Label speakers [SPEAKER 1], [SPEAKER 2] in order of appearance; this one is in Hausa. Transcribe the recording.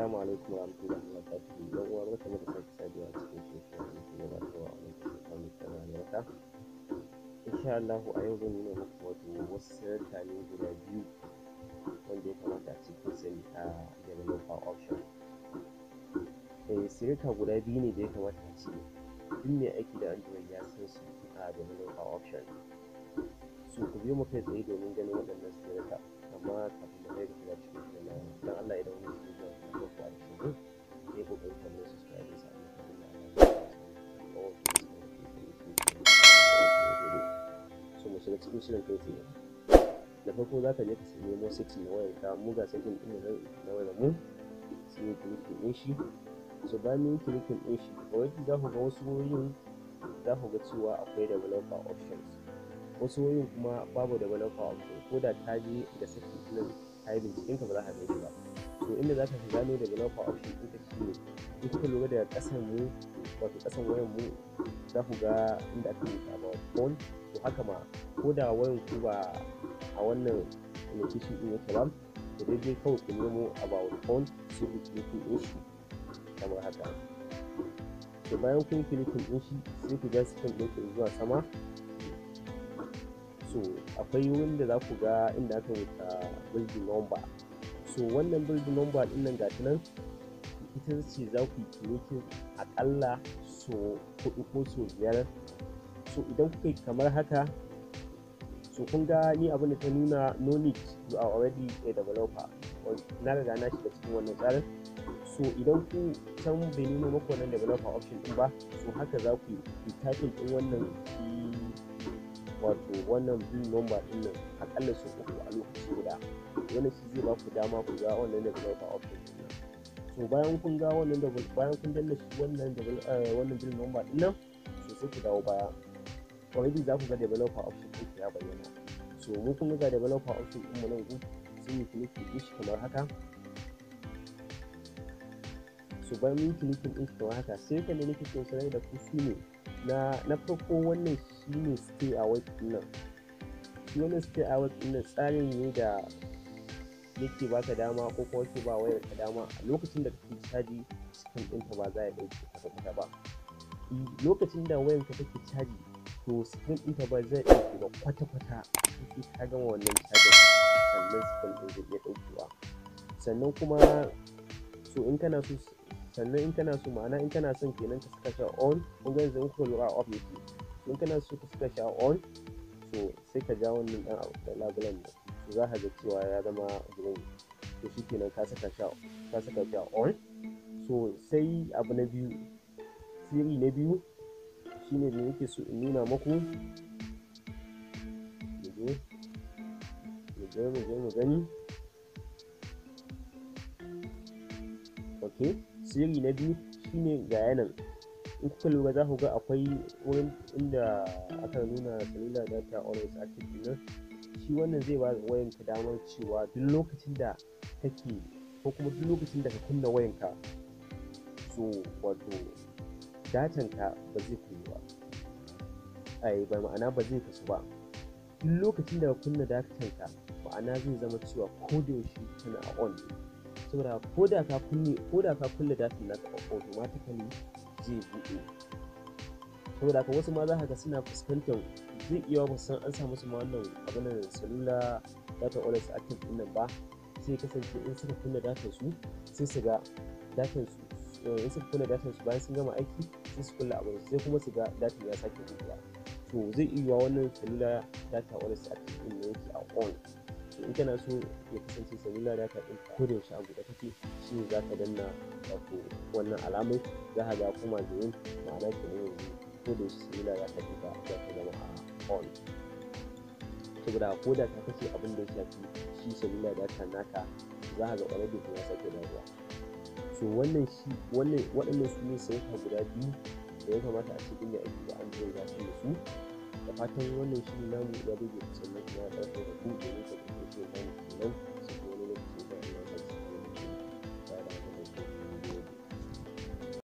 [SPEAKER 1] Assalamu alaikum wa rahmatullahi wa barakatuhu. Yan uwa barkamu da sake saduwa a cikin shirin da muke gabatarwa a wannan tana da wata. Insha Allah a yau zan nuna muku wato wasu sirrika guda biyu wanda ya kamata a ce kun sani a developer option. Eh sirrika guda biyu ne da ya kamata a ce duk mai aiki da Android ya san su a developer option. So ku biyo mu kai tsaye domin ganin waɗannan sirrika. amma kafin da kai ga cikin shirin dan Allah mu shiga cikin shirin kai tsaye. Da farko za ka je ka nemo setting na wayar ka mu ga setting din na wayar mu sai mu clicking din shi. So bayan mun clicking din shi already za ku ga wasu wayoyin za ku ga cewa akwai developer options. Wasu wayoyin kuma babu developer option ko da ta je da saki nan ta yi binciken ka ba za ka gani ba. To inda za ka fi gano developer option ɗinka shi ne in kuka lura daga ƙasan mu wato ƙasan wayan mu za ku ga inda aka rubuta about phone. To haka ma ko da wayan ku ba a wannan location ɗin yake ba to dai dai kawai ku nemo about phone sai ku clicking ɗin shi kamar haka. To bayan kun clicking ɗin shi sai ku ja system ɗin zuwa sama so akwai wanda za ku ga inda aka rubuta building number. So wannan building number ɗin nan gata nan ita ce za ku yi akalla so huɗu ko so biyar. So idan kuka yi kamar haka so kun ga ni abin da ta nuna no need you are already a developer. Na riga na shiga cikin wannan tsarin. So idan ku san bai nuna maku wannan developer option din ba so haka za ku yi typing din wannan wato wannan bin number ɗin nan akalla su uku a lokaci guda. Wannan shi zai ba ku dama ku ga wannan developer option ɗin nan. So bayan kun ga wannan bayan kun danna shi wannan wannan bin number ɗin nan so sai ku dawo baya. Already za ku ga developer option din ya bayyana. So mu kun ga developer option din mu nan ku sai mu click din shi kamar haka. So bayan mun clicking din shi kamar haka sai kan da nake so sanar da ku shine na farko wannan shine stay awake nan shi wannan stay awake nan tsarin ne da yake baka dama ko kuma ke ba wayar ka dama a lokacin da kake caji screen ɗinta ba za ya ɗauke kwata ba. Lokacin da wayar ka take caji to screen ɗinta ba zai ɗauke ba kwata kwata sai ka gama wannan cajin sannan screen ɗin zai iya ɗaukewa. Sannan kuma so in kana so sannan in kana so ma'ana in kana son kenan ka saka shi on kun ga yanzu in kuka lura off yake in kana so ka saka shi on so sai ka ja wannan dan da labulan da za ka ga cewa ya zama green. To shi kenan ka saka shi ka saka shi on. So sai abu na biyu siri na biyu shine da nake so in nuna maku? Mu mu gani. Ok. Sirri na biyu shine ga yanan. In kuka lura za ku ga akwai wurin inda aka nuna cellular data always active nan shi wannan zai ba wayan ka damar cewa duk lokacin da kake ko kuma duk lokacin da ka kunna wayan ka so wato datan ka ba zai kunna ba. Ai ba ma'ana ba zai kasu ba. Duk lokacin da ka kunna datan ka ma'ana zai zama cewa ko da yaushe tana on. Saboda ko da ka kunne ko da ka kulle datan naka automatically zai buɗe. Saboda ka wasu ma za ka ga suna fuskantar zai iya ba san an sa musu ma wannan abin da salula data always active ɗin nan ba. Sai kasance in suka kunna datan su sai su ga datan su in suka kunna datan su bayan sun gama aiki sai su kulle abin sai kuma su ga datan ya sake buɗewa. To zai iya wannan salula data always active din ne yake a on. In kana so ya kasance cellular data din ko da yaushe a buɗe take shi ne zaka danna wato wannan alamai. Za ka ga kuma green ma'ana kenan yanzu. Ko da yaushe cellular data din za ta zama a on. Saboda ko da ka kashe abin da ya shafi shi cellular data naka za ka ga already kuma ya sake dawowa. So wannan shi wannan waɗannan su ne sayuka guda biyu da ya kamata a ce dinga aiki da ya san da su. Da fatan wannan shi namu ya rage sannan kuma ya ɗauke da ku domin ka kasance namu kenan